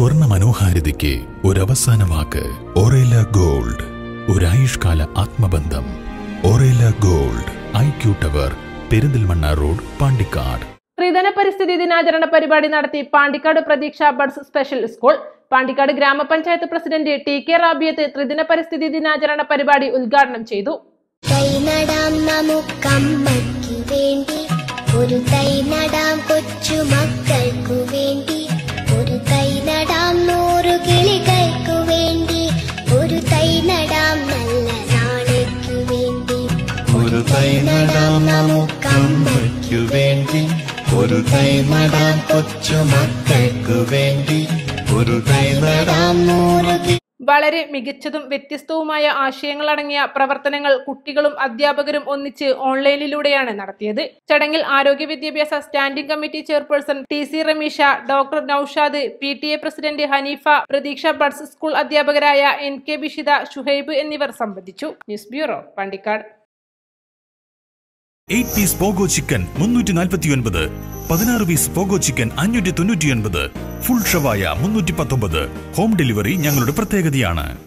സ്വർണ മനോഹാരിതയ്ക്ക് ഒരവസാന വാക്ക്. Orela gold. ഒരായുഷ്കാല ആത്മബന്ധം. Orela gold. I Q tower. Perinthalmanna road Pandikkad. ത്രിതന പരിസ്ഥിതി ദിനാചരണ പരിപാടി നടത്തി പാണ്ടിക്കാട് പ്രതീക്ഷ ബഡ്സ് സ്പെഷ്യൽ സ്കൂൾ. പാണ്ടിക്കാട് ഗ്രാമപഞ്ചായത്ത് പ്രസിഡന്റ് ടി കെ റാബിയത്ത് ത്രിദിന പരിസ്ഥിതി ദിനാചരണ പരിപാടി ഉദ്ഘാടനം ചെയ്തു. ഒരു തൈ നടാം കൊച്ചു ഒരു കൈ നടാം വേണ്ടി ഒരു കൈ നടാം കൊച്ചു വേണ്ടി. ഒരു കൈ നടാം വളരെ മികച്ചതും വ്യത്യസ്തവുമായ ആശയങ്ങളടങ്ങിയ പ്രവർത്തനങ്ങൾ കുട്ടികളും അധ്യാപകരും ഒന്നിച്ച് ഓൺലൈനിലൂടെയാണ് നടത്തിയത്. ചടങ്ങിൽ ആരോഗ്യ വിദ്യാഭ്യാസ standing committee chairperson T C Ramisha doctor Noushad P T A president Hanifa Pratheeksha buds school അധ്യാപകരായ എൻ കെ ബിഷിത ഷുഹൈബ് എന്നിവർ സംബന്ധിച്ചു. News bureau Pandikkad. Eight piece Pogo chicken മുന്നൂറ്റി നാൽപ്പത്തി ഒൻപത് പതിനാറ് പീസ് പോഗോ ചിക്കൻ അഞ്ഞൂറ്റി തൊണ്ണൂറ്റി ഒൻപത് ഫുൾ ഷവായ മുന്നൂറ്റി പത്തൊമ്പത്. ഹോം ഡെലിവറി ഞങ്ങളുടെ പ്രത്യേകതയാണ്.